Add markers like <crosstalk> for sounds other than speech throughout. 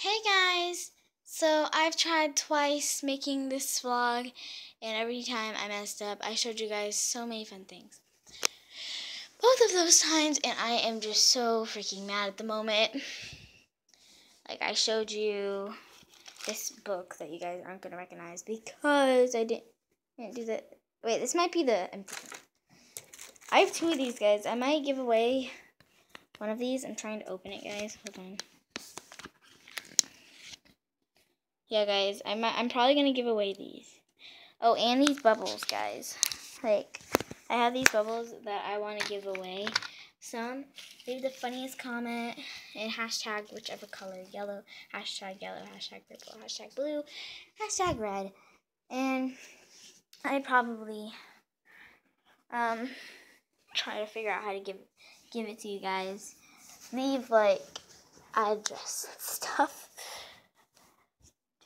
Hey guys! So I've tried twice making this vlog and every time I messed up I showed you guys so many fun things. Both of those times and I am just so freaking mad at the moment. Like I showed you this book that you guys aren't going to recognize because I didn't, didn't do the... Wait, this might be the. I have two of these guys. I might give away one of these. I'm trying to open it guys. Hold on. Yeah, guys, I'm I'm probably gonna give away these. Oh, and these bubbles, guys. Like, I have these bubbles that I want to give away. Some, leave the funniest comment and hashtag whichever color, yellow, hashtag yellow, hashtag purple, hashtag blue, hashtag red. And I probably um try to figure out how to give give it to you guys. Leave like address and <laughs> stuff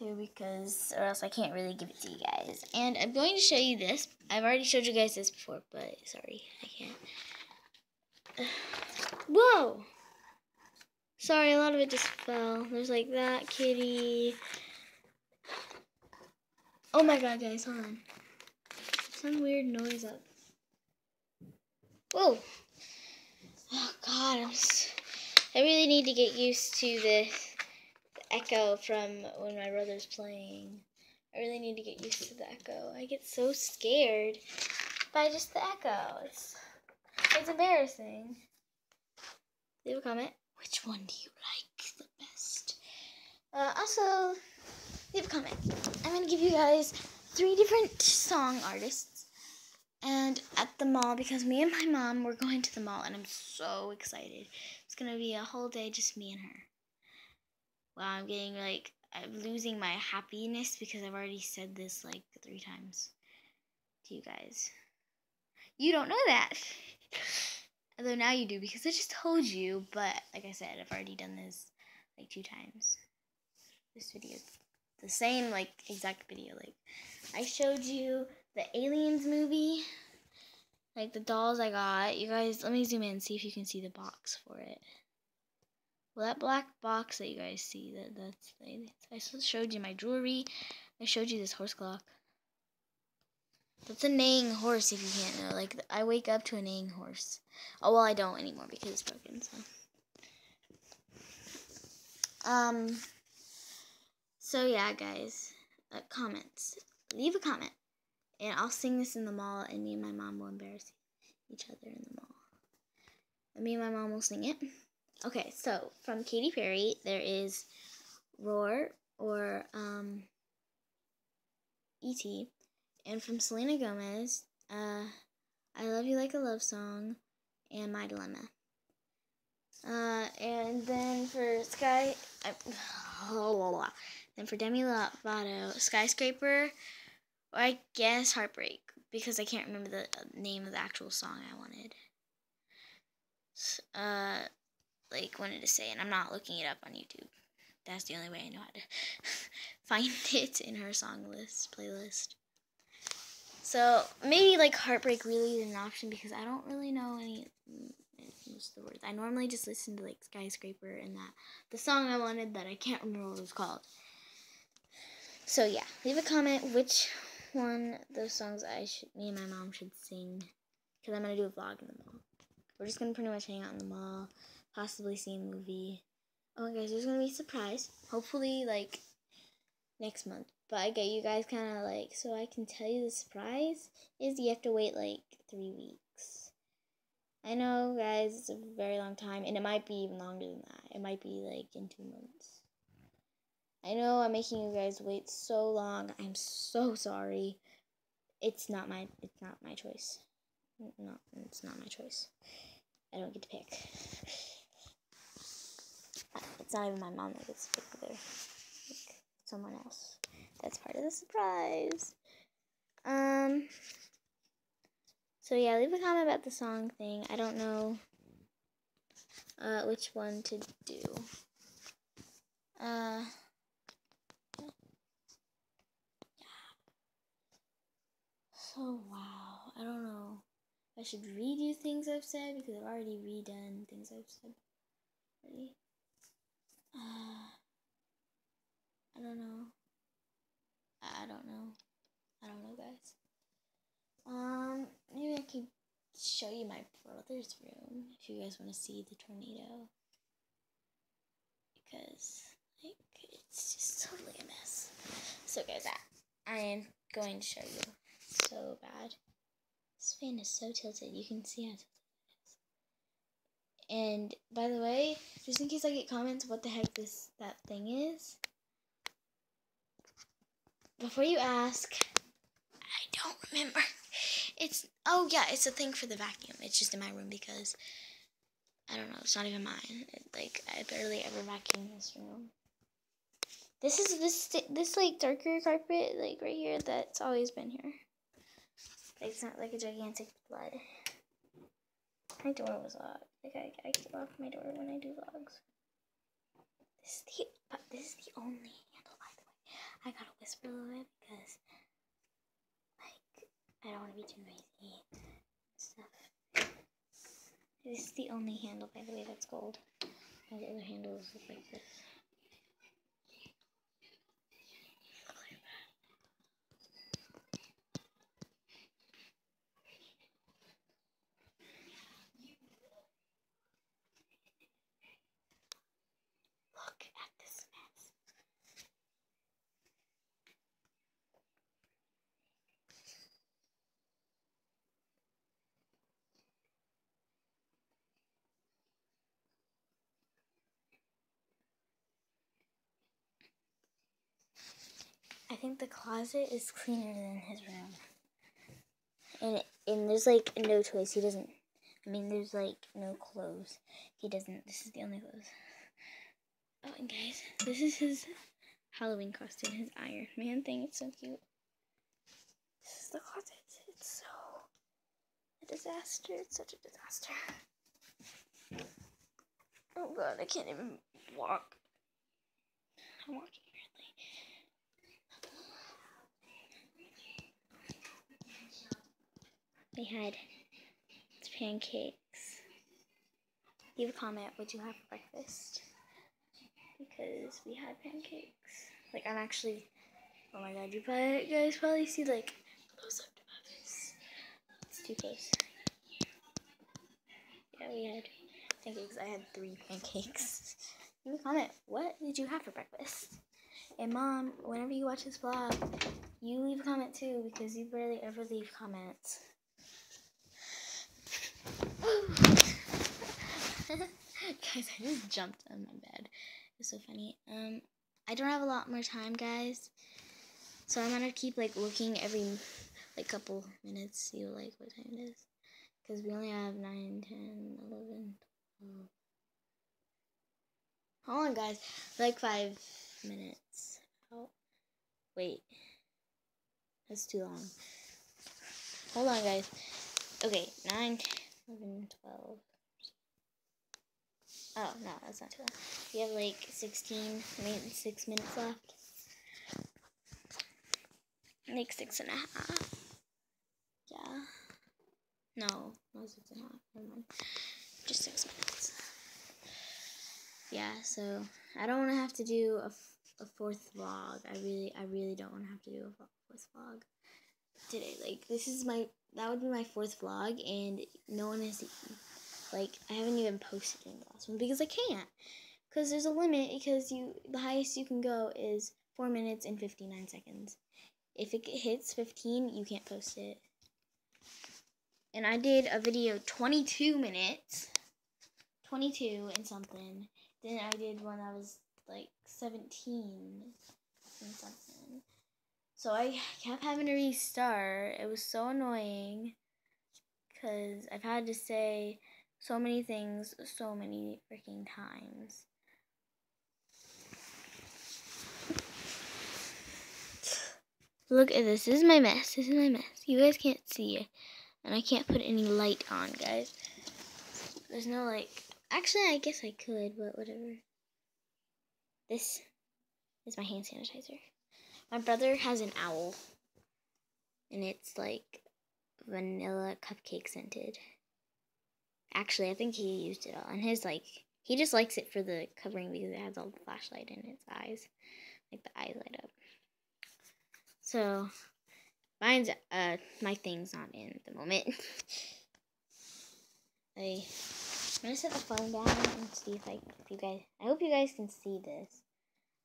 too because or else I can't really give it to you guys. And I'm going to show you this. I've already showed you guys this before, but sorry, I can't. <sighs> Whoa! Sorry, a lot of it just fell. There's like that kitty. Oh my god, guys, hold on. Some weird noise up. Whoa! Oh god, I'm so, I really need to get used to this echo from when my brother's playing. I really need to get used to the echo. I get so scared by just the echo. It's, it's embarrassing. Leave a comment. Which one do you like the best? Uh, also, leave a comment. I'm going to give you guys three different song artists. And at the mall, because me and my mom, we're going to the mall, and I'm so excited. It's going to be a whole day just me and her. Wow, I'm getting like, I'm losing my happiness because I've already said this like three times to you guys. You don't know that. <laughs> Although now you do because I just told you, but like I said, I've already done this like two times. This video, the same like exact video. Like I showed you the Aliens movie, like the dolls I got. You guys, let me zoom in see if you can see the box for it. Well, that black box that you guys see, that that's I showed you my jewelry. I showed you this horse clock. That's a neighing horse, if you can't know. Like, I wake up to a neighing horse. Oh, well, I don't anymore because it's broken, so. Um, so yeah, guys, uh, comments. Leave a comment, and I'll sing this in the mall, and me and my mom will embarrass each other in the mall. And me and my mom will sing it. Okay, so from Katy Perry, there is Roar or um, E.T. And from Selena Gomez, uh, I Love You Like a Love Song and My Dilemma. Uh, and then for Sky, uh, <sighs> then for Demi Lovato, Skyscraper, or I guess Heartbreak, because I can't remember the name of the actual song I wanted. Uh, like wanted to say, and I'm not looking it up on YouTube. That's the only way I know how to <laughs> find <laughs> it in her song list playlist. So maybe like heartbreak really is an option because I don't really know any mm, most of the words. I normally just listen to like skyscraper and that the song I wanted that I can't remember what it was called. So yeah, leave a comment which one those songs I should me and my mom should sing because I'm gonna do a vlog in the mall. We're just gonna pretty much hang out in the mall possibly see a movie. Oh, guys, there's gonna be a surprise. Hopefully, like next month. But I get you guys kind of like, so I can tell you the surprise is you have to wait like three weeks. I know, guys, it's a very long time, and it might be even longer than that. It might be like in two months. I know I'm making you guys wait so long. I'm so sorry. It's not my it's not my choice. No, it's not my choice. I don't get to pick. <laughs> It's not even my mom that gets to pick either. Like someone else. That's part of the surprise. Um. So yeah, leave a comment about the song thing. I don't know uh, which one to do. Uh. So wow, I don't know. I should redo things I've said because I've already redone things I've said already. <sighs> I don't know. I don't know. I don't know, guys. Um, maybe I could show you my brother's room if you guys want to see the tornado. Because, like, it's just totally a mess. So, guys, I, I am going to show you so bad. This fan is so tilted. You can see it. And, by the way, just in case I get comments what the heck this that thing is, before you ask, I don't remember. It's oh yeah, it's a thing for the vacuum. It's just in my room because I don't know. It's not even mine. It, like I barely ever vacuum this room. This is this this like darker carpet like right here that's always been here. It's not like a gigantic flood. My door was locked. Like I I lock my door when I do vlogs. This is the but this is the only handle by the way. I gotta whisper a little bit because like I don't want to be too noisy stuff. This is the only handle, by the way, that's gold. The other handles look like this. I think the closet is cleaner than his room. And and there's like no choice. He doesn't. I mean, there's like no clothes. He doesn't. This is the only clothes. Oh, and guys, this is his Halloween costume. His Iron Man thing. It's so cute. This is the closet. It's so a disaster. It's such a disaster. Oh god, I can't even walk. I'm walking. We had pancakes. Leave a comment what you have for breakfast. Because we had pancakes. Like I'm actually oh my god, you probably guys probably see like close up to my face. It's too close. Yeah, we had pancakes. I had three pancakes. Leave a comment. What did you have for breakfast? And mom, whenever you watch this vlog, you leave a comment too because you barely ever leave comments. <laughs> guys, I just jumped on my bed. It's so funny. Um, I don't have a lot more time, guys. So I'm gonna keep like looking every like couple minutes, see like what time it is. Because we only have 9, 10, 11, 12. Hold on, guys. Like five minutes. Oh, wait. That's too long. Hold on, guys. Okay, 9, 11, 12. Oh, no, that's not too. We have like 16, I mean, 6 minutes left. Like 6 and a half. Yeah. No, no 6 and a half. Never mind. Just 6 minutes. Yeah, so I don't want to have to do a, a fourth vlog. I really, I really don't want to have to do a fourth vlog today. Like, this is my, that would be my fourth vlog, and no one has eaten. like, I haven't even posted in the last one because I can't. Because there's a limit because you the highest you can go is 4 minutes and 59 seconds. If it hits 15, you can't post it. And I did a video 22 minutes. 22 and something. Then I did one that was like 17 and something. So I kept having to restart. It was so annoying because I've had to say so many things so many freaking times. Look at this. This is my mess. This is my mess. You guys can't see it. And I can't put any light on, guys. There's no, like... Actually, I guess I could, but whatever. This is my hand sanitizer. My brother has an owl. And it's, like, vanilla cupcake scented. Actually, I think he used it all. And his, like, he just likes it for the covering because it has all the flashlight in its eyes. Like, the eyes light up. So, Mine's uh my thing's not in the moment. <laughs> I I'm gonna set the phone down and see if I if you guys I hope you guys can see this.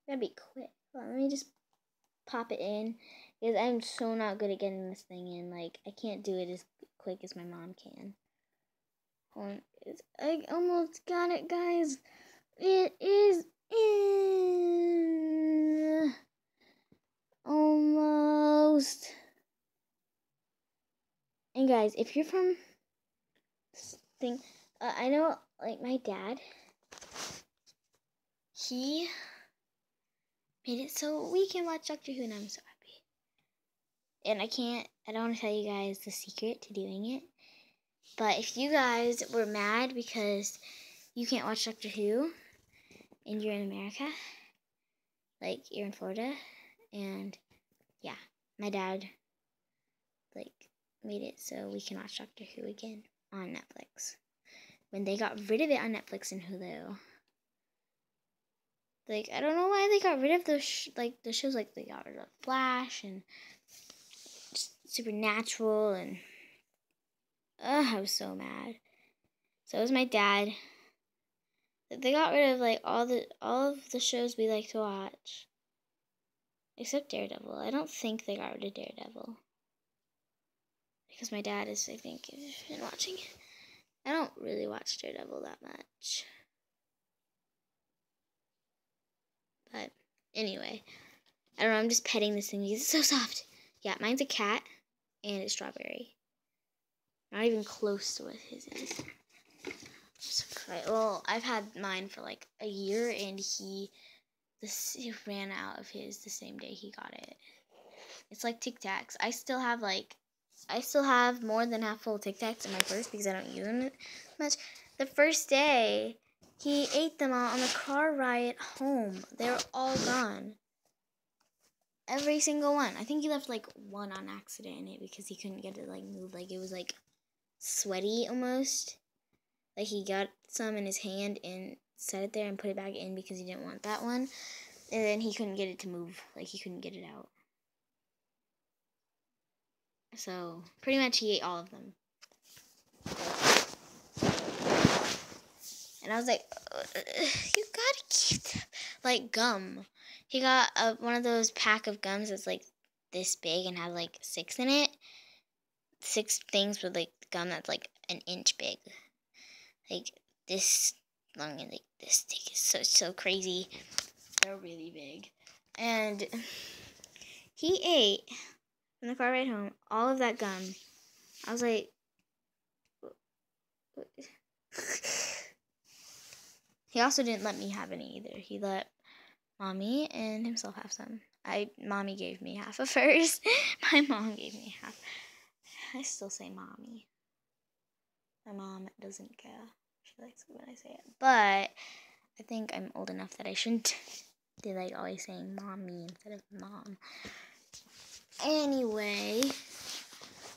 Gonna be quick. On, let me just pop it in because I'm so not good at getting this thing in. Like I can't do it as quick as my mom can. I almost got it, guys. It is in. Almost. And guys, if you're from thing, uh, I know, like my dad, he made it so we can watch Doctor Who, and I'm so happy. And I can't, I don't want to tell you guys the secret to doing it. But if you guys were mad because you can't watch Doctor Who and you're in America, like you're in Florida, and yeah, my dad like made it so we can watch Doctor Who again on Netflix. When they got rid of it on Netflix and Hulu. Like I don't know why they got rid of those like the shows like they got rid of Flash and Supernatural and Ugh, I was so mad. So it was my dad. They got rid of like all the all of the shows we like to watch. Except Daredevil. I don't think they got rid of Daredevil. Because my dad is, I think, been watching it. I don't really watch Daredevil that much. But anyway, I don't know. I'm just petting this thing because it's so soft. Yeah, mine's a cat and it's strawberry. Not even close to what his is. Well, I've had mine for like a year, and he this he ran out of his the same day he got it. It's like Tic Tacs. I still have like I still have more than half full Tic Tacs in my purse because I don't use them much. The first day, he ate them all on the car ride home. They were all gone. Every single one. I think he left like one on accident in it because he couldn't get it like moved. Like it was like sweaty almost. Like he got some in his hand and set it there and put it back in because he didn't want that one. And then he couldn't get it to move. Like he couldn't get it out. So pretty much he ate all of them. And I was like, you gotta keep them. Like gum. He got a, one of those pack of gums that's like this big and had like six in it. Six things with like gum that's like an inch big. Like this long and like this thing is so so crazy. They're really big. And he ate in the car ride home all of that gum. I was like He also didn't let me have any either. He let mommy and himself have some. I mommy gave me half of <laughs> hers. My mom gave me half. I still say mommy. My mom doesn't care. She likes it when I say it. But I think I'm old enough that I shouldn't <laughs> be like always saying mommy instead of mom. Anyway,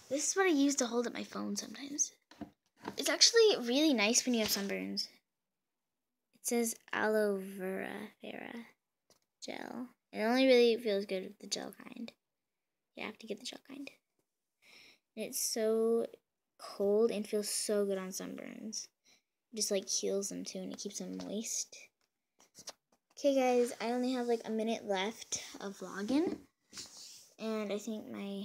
this is what I use to hold up my phone sometimes. It's actually really nice when you have sunburns. It says aloe vera, vera gel. It only really feels good with the gel kind. You have to get the gel kind. And it's so cold and feels so good on sunburns. It just like heals them too and it keeps them moist. Okay guys, I only have like a minute left of vlogging. And I think my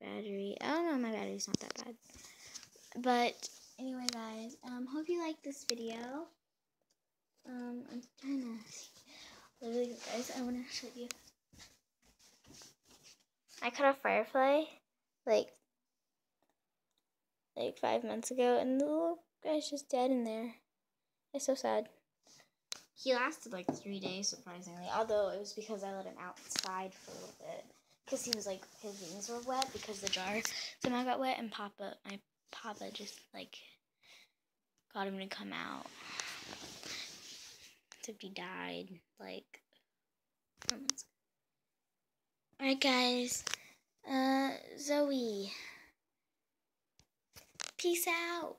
battery, oh no, my battery's not that bad. But anyway guys, um, hope you like this video. Um, I'm trying to, literally guys, I want to show you. I caught a firefly, like like five months ago, and the little guy's just dead in there. It's so sad. He lasted like three days, surprisingly. Although it was because I let him outside for a little bit, because he was like his wings were wet because the jar somehow got wet, and Papa, my Papa, just like got him to come out. Except he died like ago. Alright, guys. Uh, Zoe. Peace out.